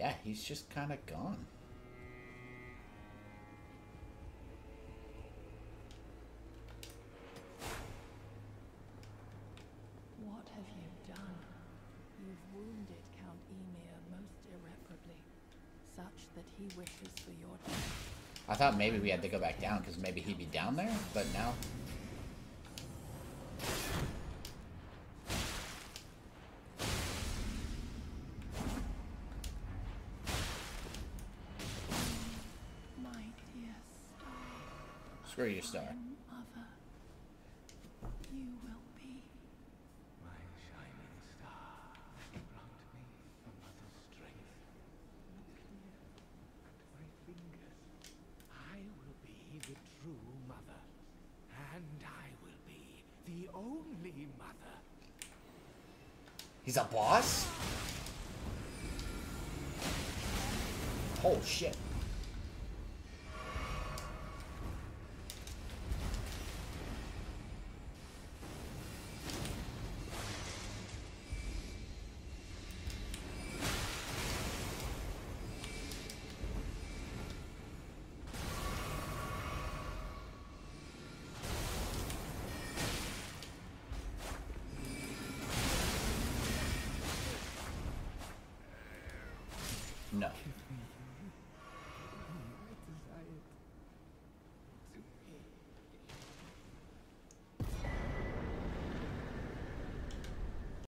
yeah, he's just kind of gone. What have you done? You've wounded Count Ymir most irreparably, such that he wishes for your death. I thought maybe we had to go back down because maybe he'd be down there, but now. Screw your star. mother, you will be. My shining star, grant me a mother's strength. Look at my fingers. I will be the true mother, and I will be the only mother. He's a boss? Oh shit. No.